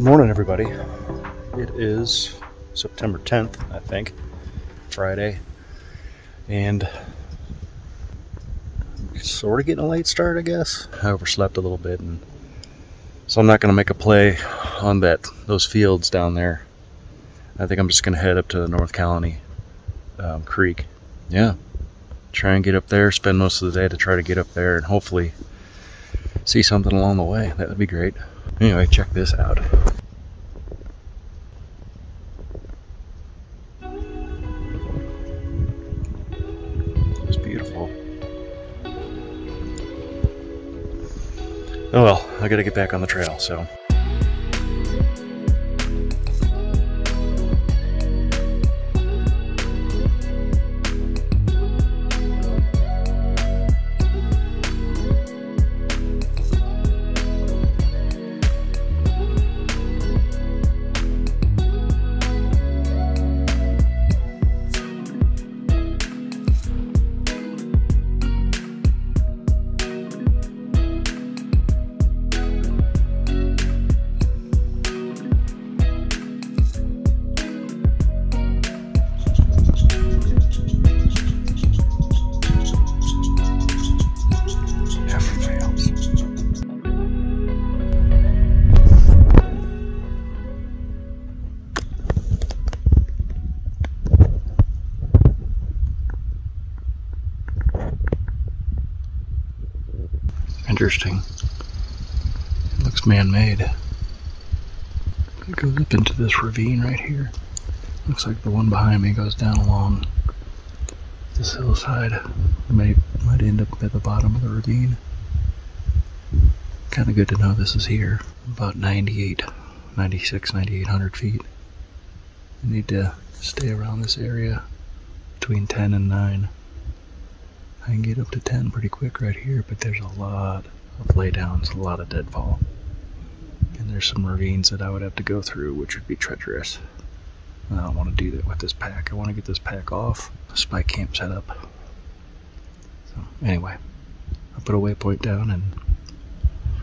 Good morning, everybody. It is September 10th, I think, Friday, and sort of getting a late start, I guess. I overslept a little bit, and so I'm not going to make a play on that those fields down there. I think I'm just going to head up to the North Colony um, Creek. Yeah, try and get up there. Spend most of the day to try to get up there, and hopefully see something along the way. That would be great. Anyway, check this out. I gotta get back on the trail, so. Interesting. It looks man-made. It goes up into this ravine right here. Looks like the one behind me goes down along this hillside. It may might end up at the bottom of the ravine. Kind of good to know this is here. About 98, 96, 9800 feet. Need to stay around this area between 10 and 9. I can get up to 10 pretty quick right here, but there's a lot of laydowns, a lot of deadfall. And there's some ravines that I would have to go through, which would be treacherous. I don't want to do that with this pack. I want to get this pack off, the spike camp set up. So, anyway, I'll put a waypoint down and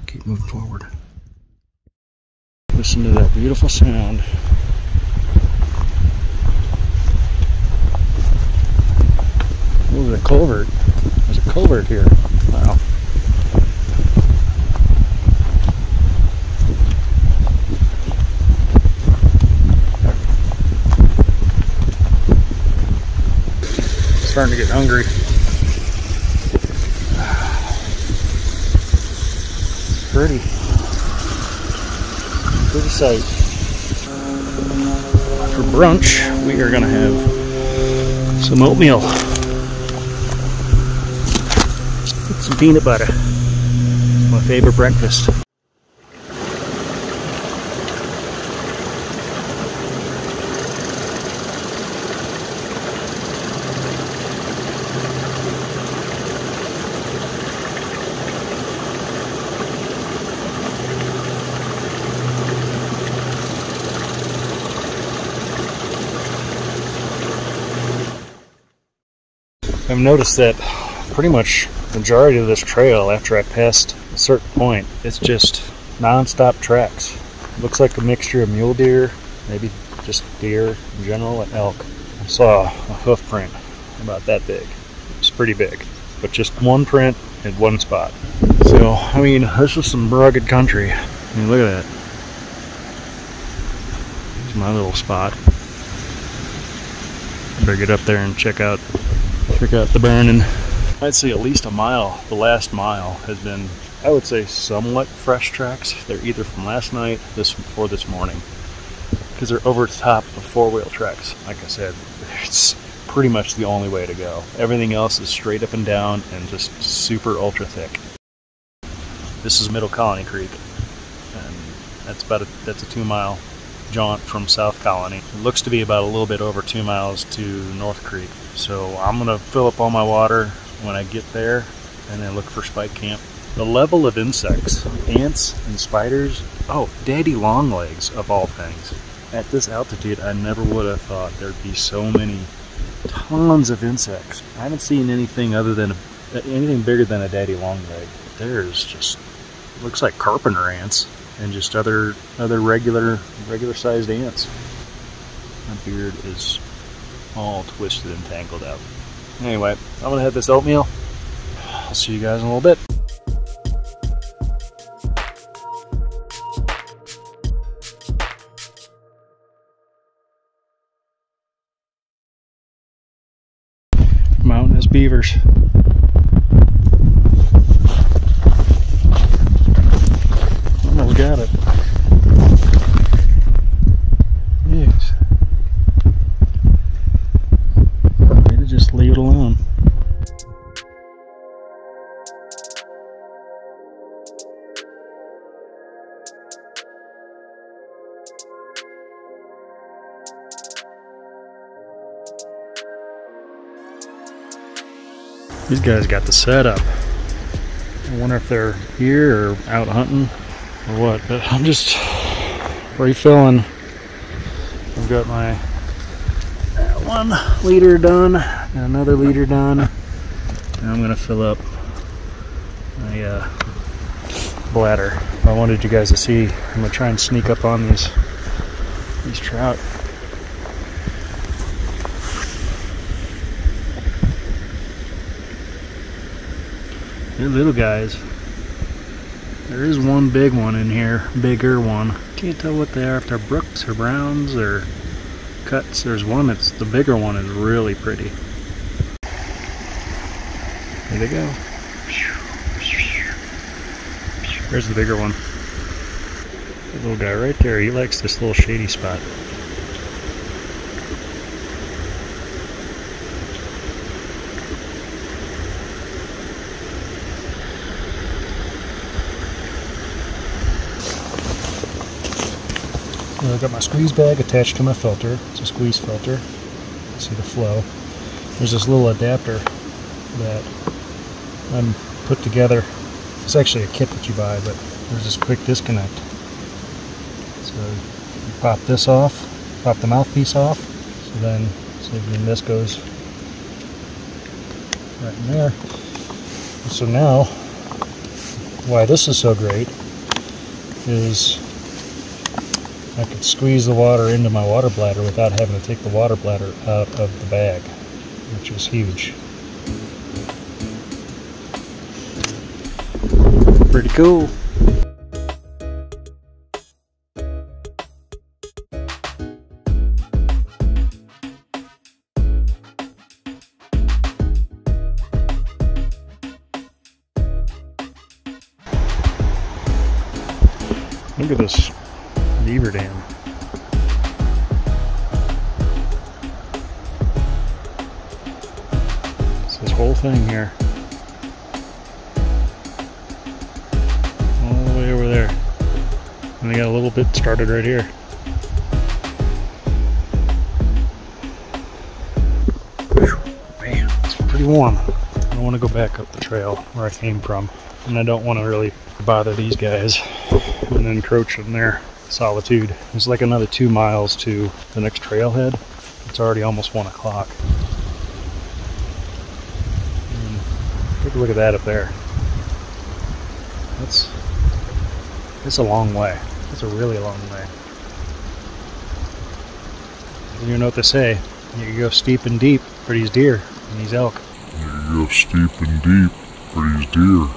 keep moving forward. Listen to that beautiful sound. Oh, there's a culvert. There's a culvert here. Wow. Starting to get hungry. Pretty. Pretty sight. For brunch, we are gonna have some oatmeal. With some peanut butter. It's my favorite breakfast. I've noticed that pretty much majority of this trail after I passed a certain point, it's just non-stop tracks. Looks like a mixture of mule deer, maybe just deer in general, and elk. I saw a hoof print about that big. It's pretty big, but just one print in one spot. So, I mean, this is some rugged country. I mean, look at that. Here's my little spot. Better get up there and check out check out the burning. I'd say at least a mile. The last mile has been, I would say, somewhat fresh tracks. They're either from last night, this or this morning, because they're over top of four-wheel tracks. Like I said, it's pretty much the only way to go. Everything else is straight up and down and just super ultra thick. This is Middle Colony Creek, and that's about a that's a two-mile jaunt from South Colony. It looks to be about a little bit over two miles to North Creek. So I'm gonna fill up all my water when I get there and then look for spike camp. The level of insects, ants and spiders, oh, daddy longlegs of all things. At this altitude, I never would have thought there'd be so many, tons of insects. I haven't seen anything other than, a, anything bigger than a daddy longleg. There's just, looks like carpenter ants. and just other other regular regular sized ants. My beard is all twisted and tangled up. Anyway, I'm gonna have this oatmeal. I'll see you guys in a little bit. Mountainous beavers. Guys got the setup. I wonder if they're here or out hunting or what, but I'm just refilling. I've got my one liter done, and another liter done. And I'm gonna fill up my uh, bladder. I wanted you guys to see. I'm gonna try and sneak up on these these trout. They're little guys. There is one big one in here, bigger one. Can't tell what they are, if they're brooks or browns or cuts. There's one that's the bigger one is really pretty. There they go. There's the bigger one. Little guy right there, he likes this little shady spot. I've got my squeeze bag attached to my filter. It's a squeeze filter. See the flow. There's this little adapter that I'm put together. It's actually a kit that you buy, but there's this quick disconnect. So you pop this off, pop the mouthpiece off. So then, see if this goes right in there. So now, why this is so great is I could squeeze the water into my water bladder without having to take the water bladder out of the bag, which is huge. Pretty cool. Started right here. Man, it's pretty warm. I don't want to go back up the trail where I came from. And I don't want to really bother these guys and encroach on their solitude. It's like another two miles to the next trailhead. It's already almost one o'clock. Hmm, take a look at that up there. That's that's a long way. That's a really long way. You don't know what they say. You go steep and deep for these deer and these elk. You go steep and deep for these deer.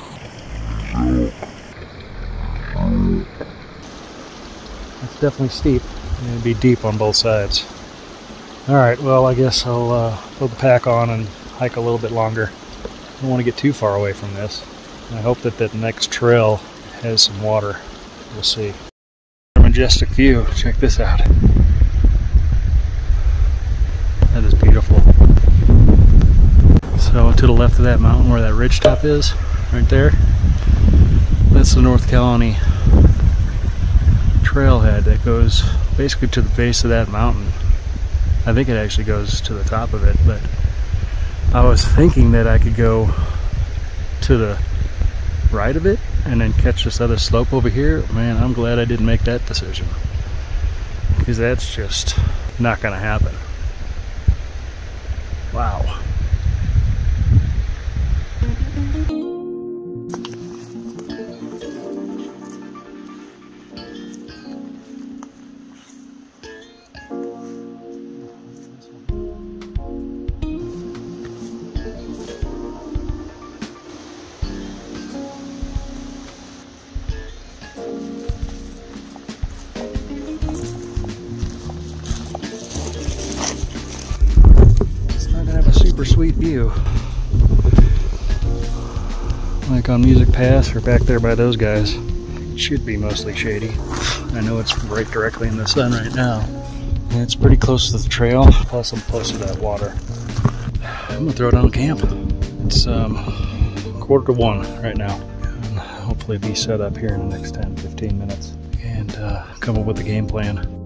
These elk. It's definitely steep. It'd be deep on both sides. Alright, well I guess I'll uh, put the pack on and hike a little bit longer. I don't want to get too far away from this. I hope that that next trail has some water. We'll see. Majestic view. Check this out. That is beautiful. So to the left of that mountain where that ridge top is, right there, that's the North Colony trailhead that goes basically to the base of that mountain. I think it actually goes to the top of it, but I was thinking that I could go to the right of it and then catch this other slope over here. Man, I'm glad I didn't make that decision because that's just not going to happen. Wow. View. Like on Music Pass or back there by those guys. It should be mostly shady. I know it's right directly in the sun right now. And it's pretty close to the trail, plus I'm close to that water. I'm gonna throw down camp. It's um, quarter to one right now. And hopefully be set up here in the next 10, 15 minutes and uh, come up with a game plan.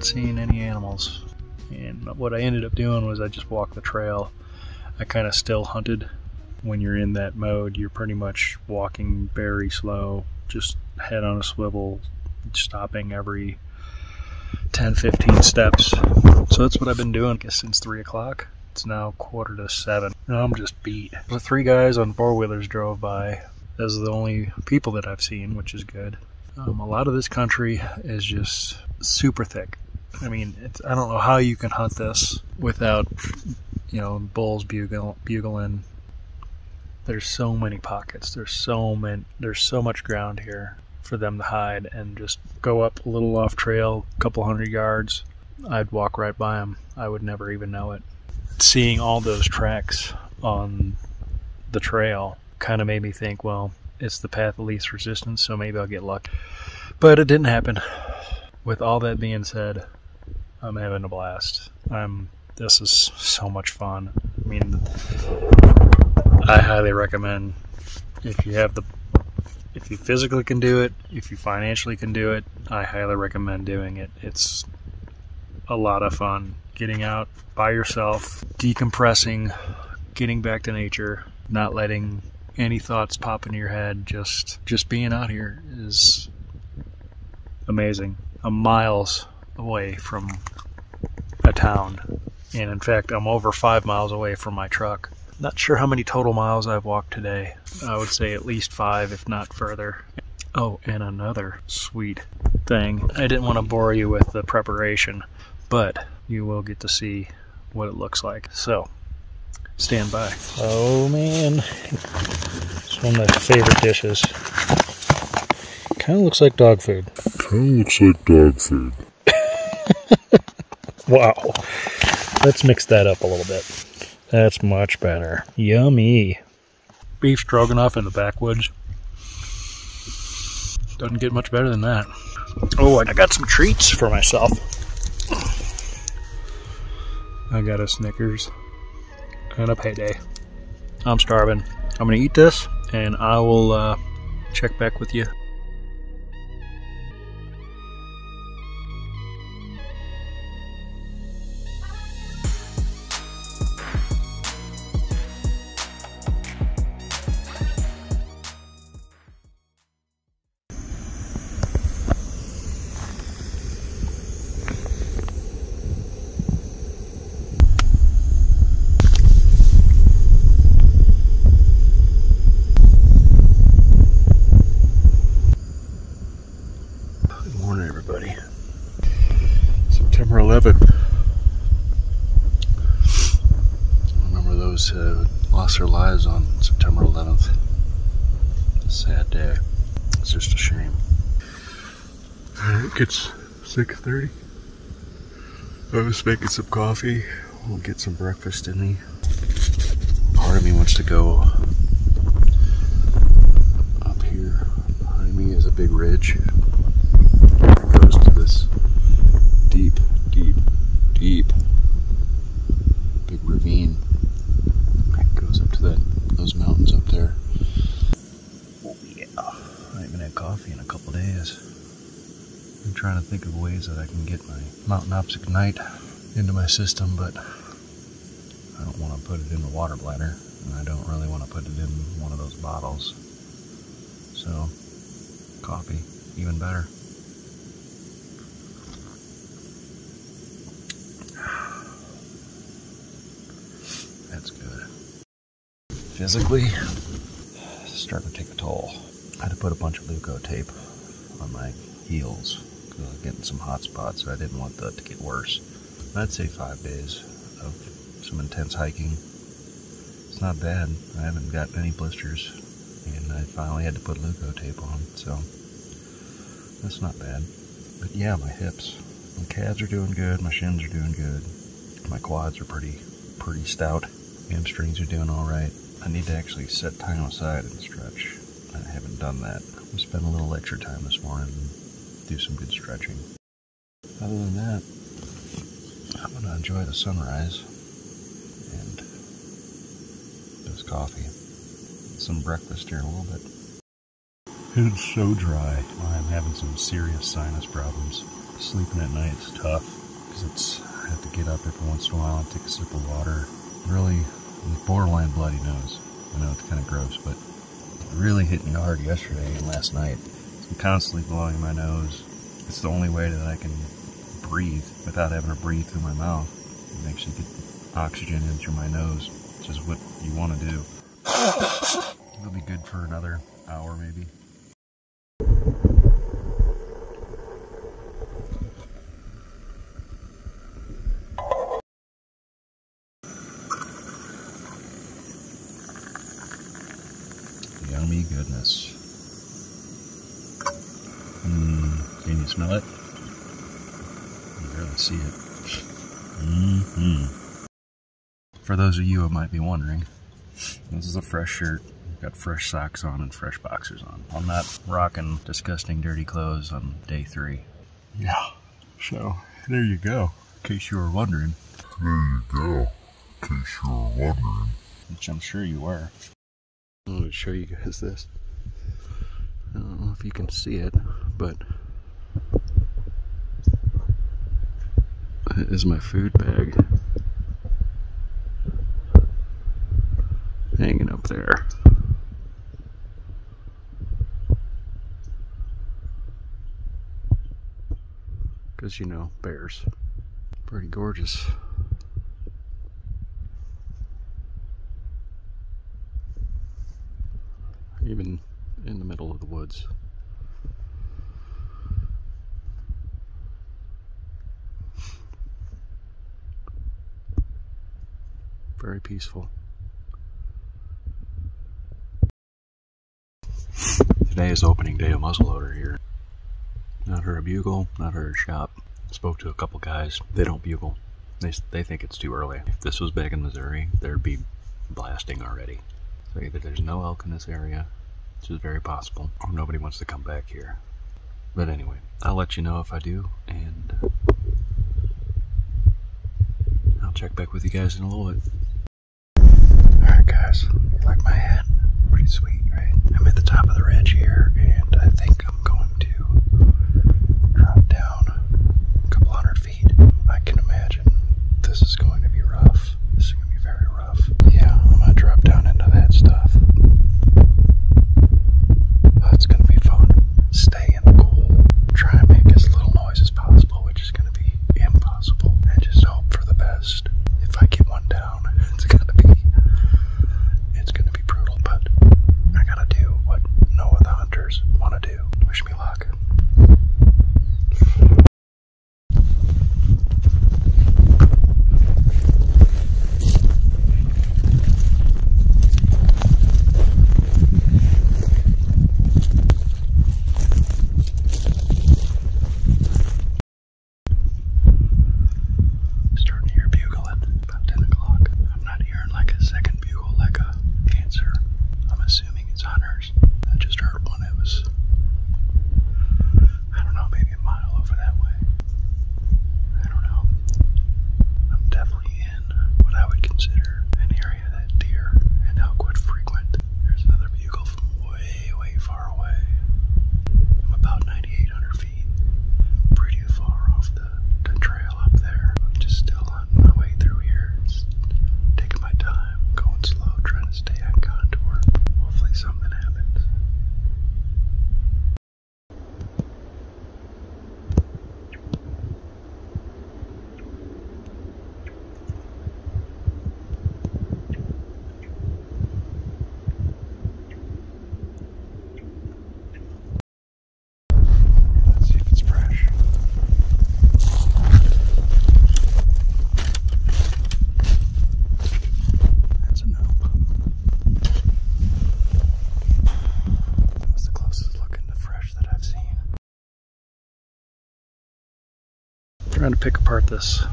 Not seen any animals. And what I ended up doing was I just walked the trail. I kind of still hunted. When you're in that mode, you're pretty much walking very slow, just head on a swivel, stopping every 10 15 steps. So that's what I've been doing since 3 o'clock. It's now quarter to 7. And I'm just beat. The three guys on four wheelers drove by. Those are the only people that I've seen, which is good. Um, a lot of this country is just super thick. I mean, I don't know how you can hunt this without, you know, bulls bugle, bugling. There's so many pockets. There's so many. There's so much ground here for them to hide and just go up a little off trail, a couple hundred yards. I'd walk right by them. I would never even know it. Seeing all those tracks on the trail kind of made me think, well, it's the path of least resistance, so maybe I'll get lucky. But it didn't happen. With all that being said, I'm having a blast. I'm this is so much fun. I mean, I highly recommend if you have the if you physically can do it, if you financially can do it, I highly recommend doing it. It's a lot of fun getting out by yourself, decompressing, getting back to nature, not letting any thoughts pop into your head. Just just being out here is amazing. I'm miles away from a town, and in fact, I'm over five miles away from my truck. Not sure how many total miles I've walked today. I would say at least five, if not further. Oh, and another sweet thing. I didn't want to bore you with the preparation, but you will get to see what it looks like. So, stand by. Oh man, it's one of my favorite dishes. Kind of looks like dog food. Kinda looks like dog food. Wow. Let's mix that up a little bit. That's much better. Yummy. Beef stroganoff in the backwoods. Doesn't get much better than that. Oh, I got some treats for myself. I got a Snickers and a payday. I'm starving. I'm gonna eat this and I will uh, check back with you it's 6:30. I was making some coffee. We'll get some breakfast in me. Part of me wants to go up here. Behind me is a big ridge it goes to this deep, deep, deep, big ravine. It goes up to that those mountains up there. Oh yeah, I haven't had coffee in a couple days. I'm trying to think of ways that I can get my Mountain Ops Ignite into my system, but I don't want to put it in the water bladder, and I don't really want to put it in one of those bottles. So, coffee. even better. That's good. Physically, starting to take a toll. I had to put a bunch of Leuko tape on my heels I getting some hot spots, so I didn't want that to get worse. I'd say five days of some intense hiking. It's not bad. I haven't gotten any blisters, and I finally had to put Leuko tape on, so that's not bad. But yeah, my hips, my calves are doing good, my shins are doing good, my quads are pretty, pretty stout. Hamstrings are doing all right. I need to actually set time aside and stretch. I haven't done that. I'm spend a little extra time this morning do some good stretching. Other than that, I'm gonna enjoy the sunrise and this coffee, some breakfast here in a little bit. It's so dry. I'm having some serious sinus problems. Sleeping at night is tough because it's I have to get up every once in a while and take a sip of water. Really, borderline bloody nose. I know it's kind of gross, but it really hit me hard yesterday and last night. I'm constantly blowing my nose. It's the only way that I can breathe without having to breathe through my mouth. It makes you get oxygen in through my nose, which is what you want to do. It'll be good for another hour maybe. Yummy goodness. Mmm, can you smell it? You can barely see it. hmm For those of you who might be wondering, this is a fresh shirt. I've Got fresh socks on and fresh boxers on. I'm not rocking disgusting dirty clothes on day three. Yeah, so there you go, in case you were wondering. There you go, in case you were wondering. Which I'm sure you were. I'm going to show you guys this. I don't know if you can see it, but is my food bag hanging up there. Because, you know, bears. Pretty gorgeous. Even in the middle of the woods. Very peaceful. Today is opening day of muzzleloader here. Not heard a bugle, not heard a shot. Spoke to a couple guys. They don't bugle. They, they think it's too early. If this was back in Missouri, there'd be blasting already. So either there's no elk in this area, which is very possible, or nobody wants to come back here. But anyway, I'll let you know if I do, and I'll check back with you guys in a little bit. Alright guys, like my hat? Pretty sweet, right? I'm at the top of the ridge here, and I think I'm going to drop down a couple hundred feet. I can imagine this is going trying to pick apart this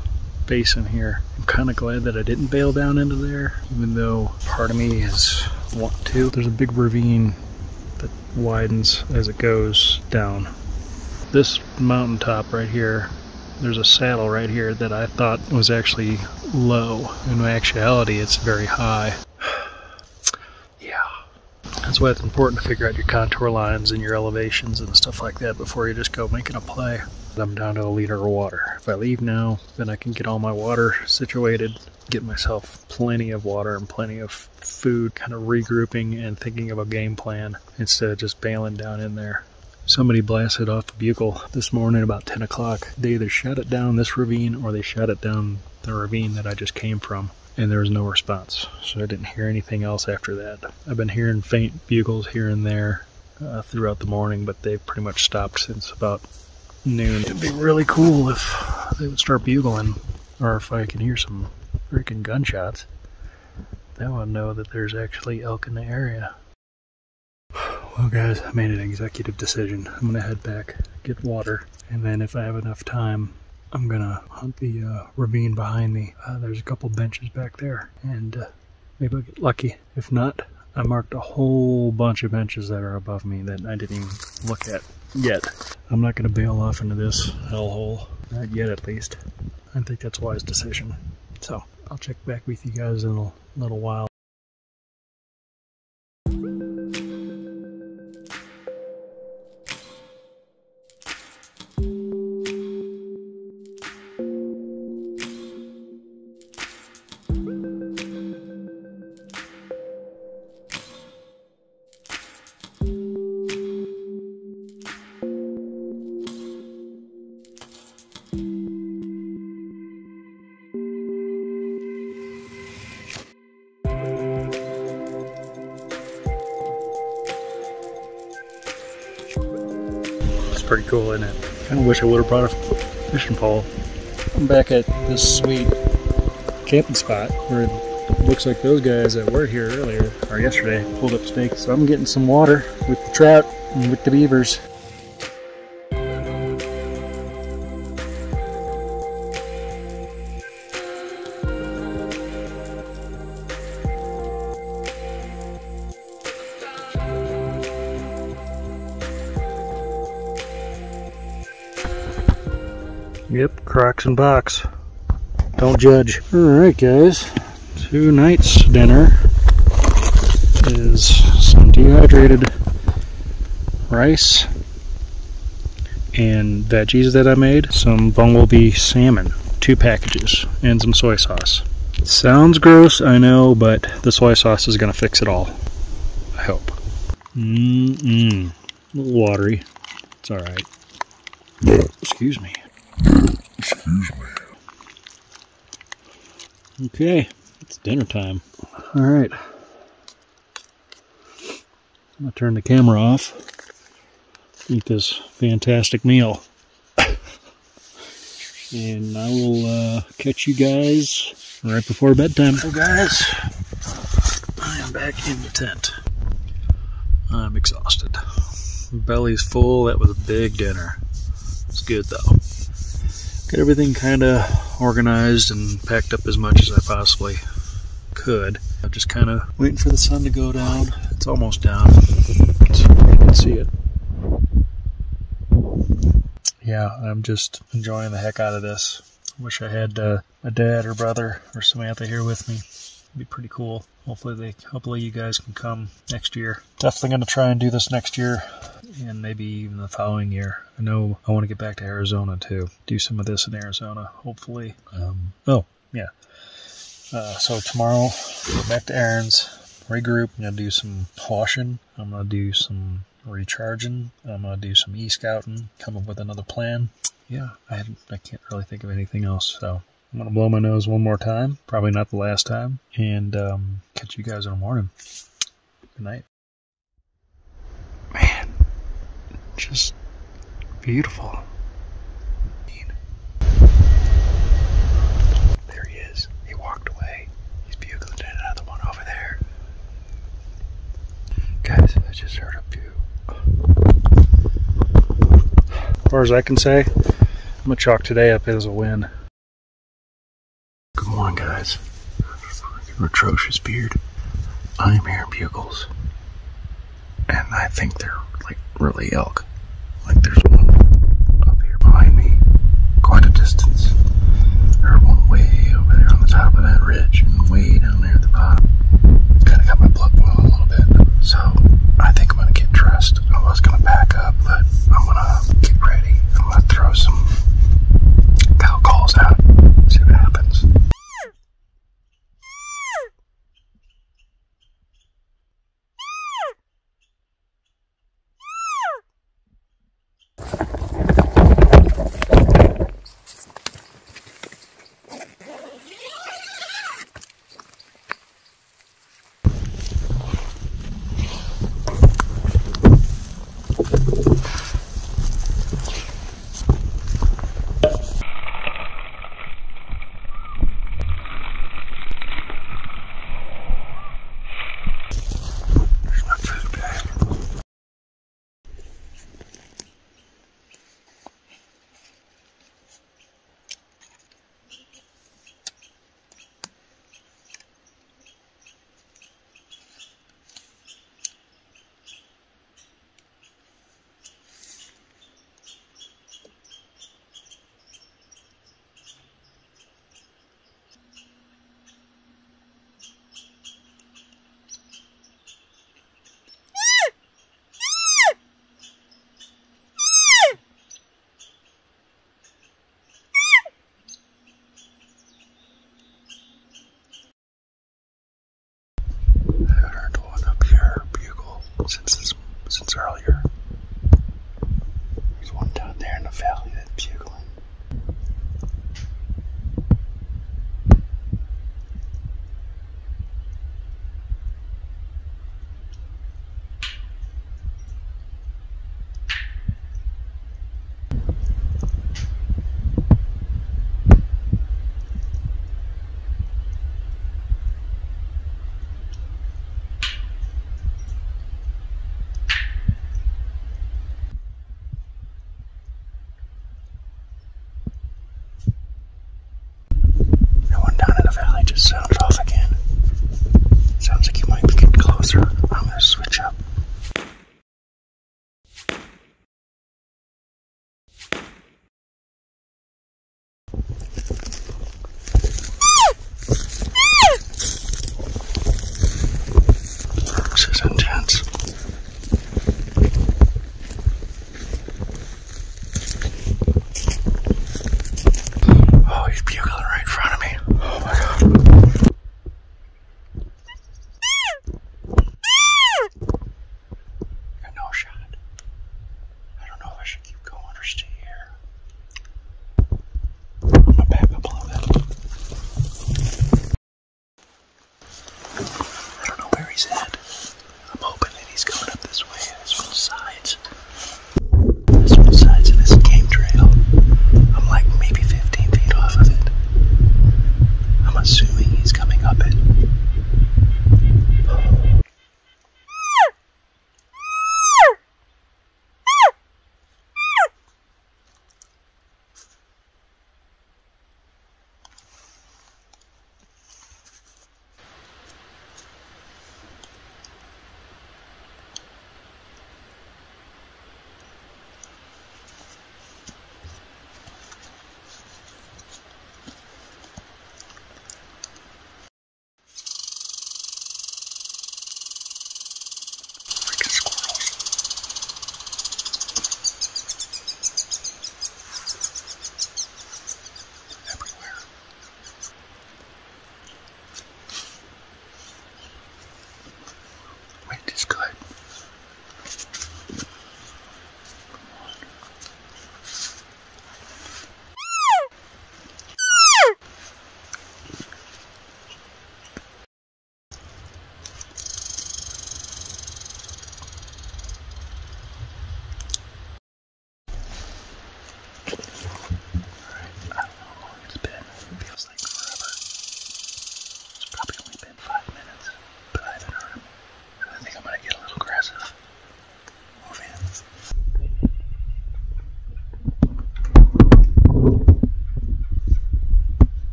basin here. I'm kind of glad that I didn't bail down into there, even though part of me is want to. There's a big ravine that widens as it goes down. This mountaintop right here, there's a saddle right here that I thought was actually low. In actuality, it's very high. yeah. That's why it's important to figure out your contour lines and your elevations and stuff like that before you just go making a play. I'm down to a liter of water. If I leave now, then I can get all my water situated, get myself plenty of water and plenty of food, kind of regrouping and thinking of a game plan instead of just bailing down in there. Somebody blasted off a bugle this morning about 10 o'clock. They either shot it down this ravine or they shot it down the ravine that I just came from and there was no response. So I didn't hear anything else after that. I've been hearing faint bugles here and there uh, throughout the morning, but they've pretty much stopped since about noon. It'd be really cool if they would start bugling, or if I can hear some freaking gunshots. Then I'll know that there's actually elk in the area. Well, guys, I made an executive decision. I'm gonna head back, get water, and then if I have enough time, I'm gonna hunt the uh, ravine behind me. Uh, there's a couple benches back there, and uh, maybe I'll get lucky. If not, I marked a whole bunch of benches that are above me that I didn't even look at yet. I'm not going to bail off into this hellhole. Not yet, at least. I think that's a wise decision. So, I'll check back with you guys in a little while. Wish I would have brought a fishing pole. I'm back at this sweet camping spot where it looks like those guys that were here earlier, or yesterday, pulled up stakes. So I'm getting some water with the trout and with the beavers. Yep, Crocs and box. Don't judge. Alright guys, tonight's dinner is some dehydrated rice and veggies that I made, some bumblebee salmon, two packages, and some soy sauce. Sounds gross, I know, but the soy sauce is going to fix it all. I hope. Mmm, a little watery. It's alright. Excuse me. Excuse me. Okay, it's dinner time. All right. I'm gonna turn the camera off. Eat this fantastic meal. and I will uh, catch you guys right before bedtime. So guys, I am back in the tent. I'm exhausted. Belly's full. That was a big dinner. It's good though got everything kind of organized and packed up as much as I possibly could. I'm just kind of waiting for the sun to go down. It's almost down. You can see it. Yeah, I'm just enjoying the heck out of this. Wish I had uh, a dad or brother or Samantha here with me. Be pretty cool. Hopefully, they, hopefully you guys can come next year. Definitely going to try and do this next year and maybe even the following year. I know I want to get back to Arizona too. Do some of this in Arizona, hopefully. Um, oh, yeah. Uh, so tomorrow, back to Aaron's, regroup. I'm to do some washing. I'm going to do some recharging. I'm going to do some e-scouting, come up with another plan. Yeah, I, I can't really think of anything else, so I'm going to blow my nose one more time. Probably not the last time. And um, catch you guys in the morning. Good night. Man, just beautiful. There he is. He walked away. He's bugling at another one over there. Guys, I just heard a bugle. As far as I can say, I'm gonna chalk today up as a win. Guys. Atrocious beard. I'm hearing bugles. And I think they're like really elk. Like there's one up here behind me, quite a distance. There's one way over there on the top of that ridge, and way down there at the bottom. It's kind of got my blood boiling a little bit. So I think I'm gonna get dressed.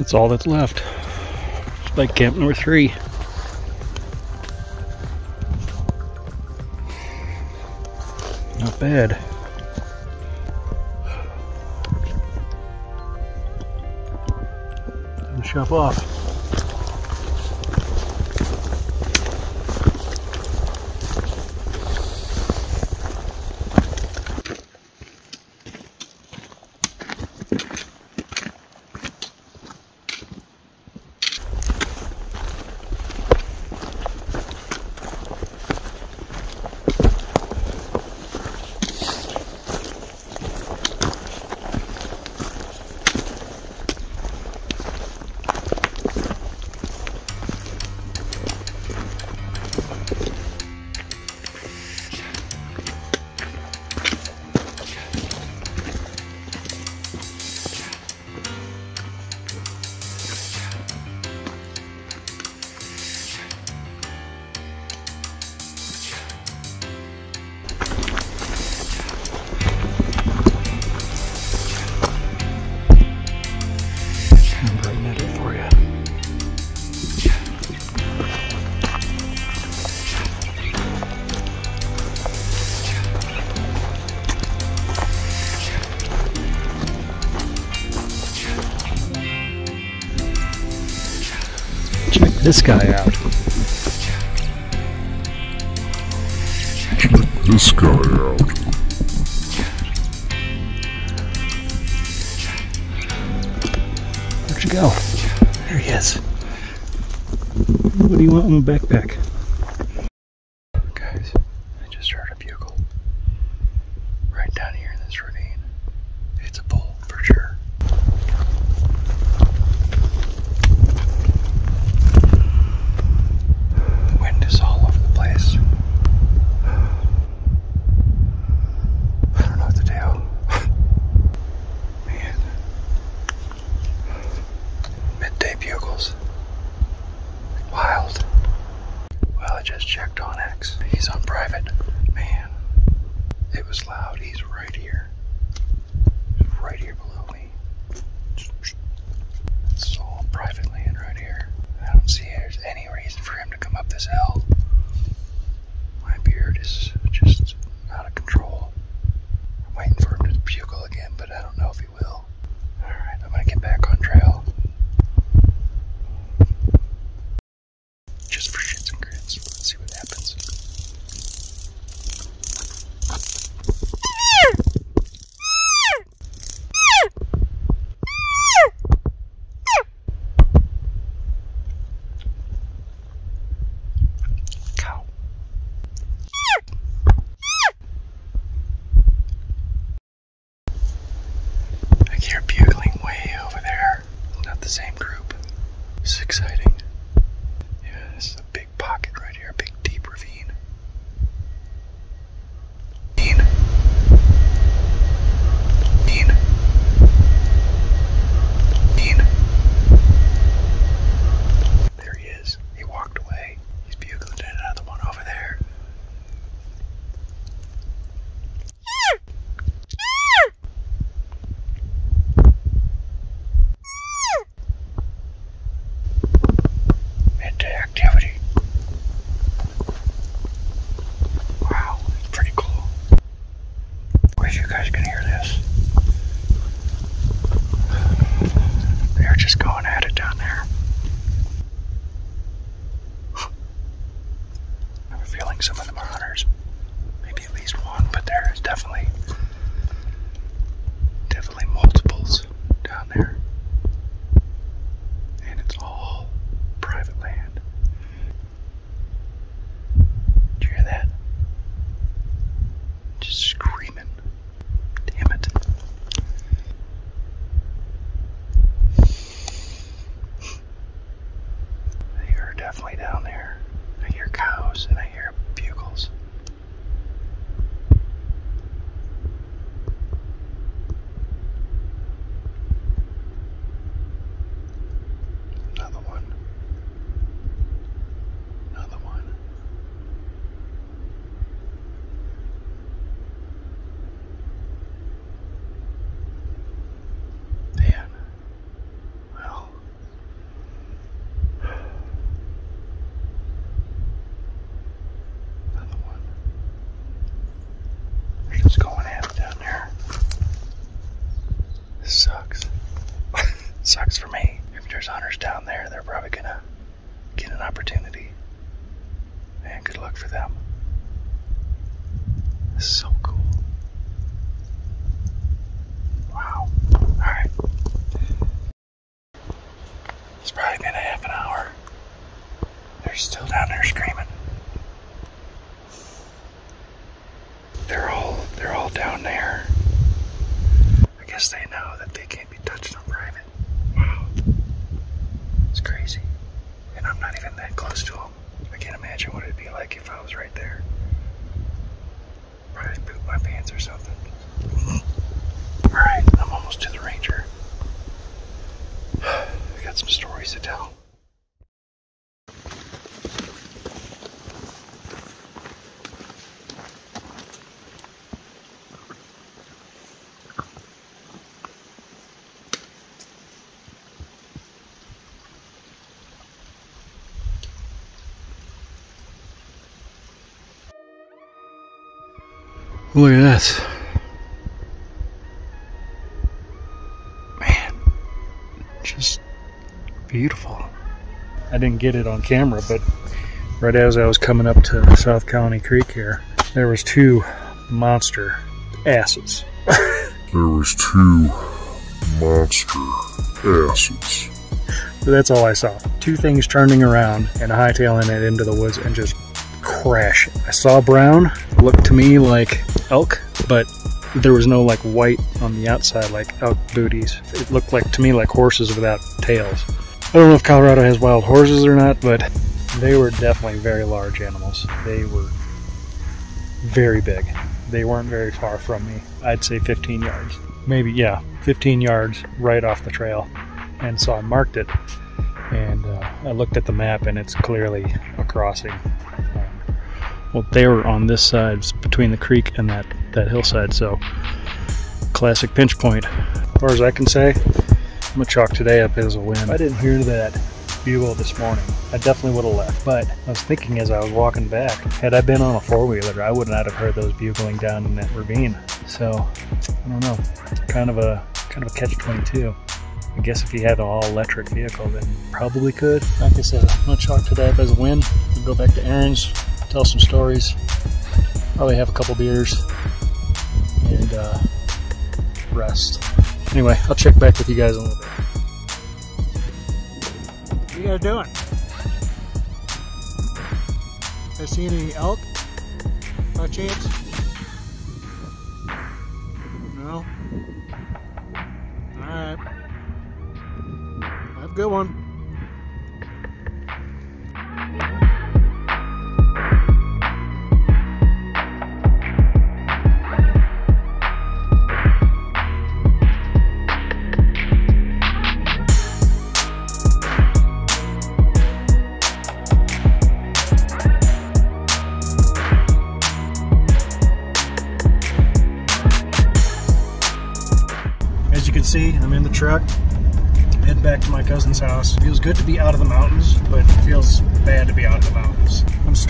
That's all that's left. It's like camp number three. Not bad. Shove off. this guy out. Check this guy out. Where'd you go? There he is. What do you want in my backpack? reason for him to come up this hill. My beard is sucks for me. If there's hunters down there, they're probably gonna get an opportunity. And good luck for them. So cool. Wow. Alright. It's probably been a half an hour. They're still down there screaming. They're all they're all down there. I guess they know that they can't be touched on private. Wow. It's crazy. And I'm not even that close to them. I can't imagine what it'd be like if I was right there. Probably poop my pants or something. Alright, I'm almost to the ranger. I got some stories to tell. Look at this. Man, just beautiful. I didn't get it on camera, but right as I was coming up to South Colony Creek here, there was two monster asses. There was two monster asses. That's all I saw. Two things turning around and hightailing it into the woods and just crashing. I saw brown, looked to me like elk, but there was no like white on the outside like elk booties. It looked like to me like horses without tails. I don't know if Colorado has wild horses or not, but they were definitely very large animals. They were very big. They weren't very far from me. I'd say 15 yards. Maybe, yeah, 15 yards right off the trail. And so I marked it and uh, I looked at the map and it's clearly a crossing. Um, well, they were on this side between the creek and that, that hillside, so classic pinch point. As far as I can say, I'm gonna chalk today up as a win. I didn't hear that bugle this morning, I definitely would have left. But I was thinking as I was walking back, had I been on a four wheeler, I would not have heard those bugling down in that ravine. So I don't know, kind of a kind of a catch twenty two. I guess if you had an all electric vehicle, then probably could. Like I said, I'm gonna chalk today up as a win. We'll go back to Aaron's, tell some stories, probably have a couple beers, and uh, rest. Anyway, I'll check back with you guys in a little bit. What you guys doing? I see any elk? By chance? No? Alright. Have a good one.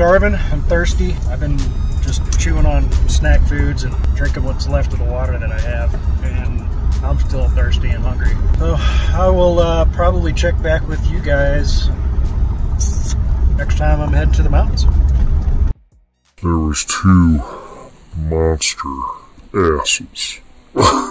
Starving, I'm thirsty. I've been just chewing on snack foods and drinking what's left of the water that I have, and I'm still thirsty and hungry. So I will uh, probably check back with you guys next time I'm heading to the mountains. there was two monster asses.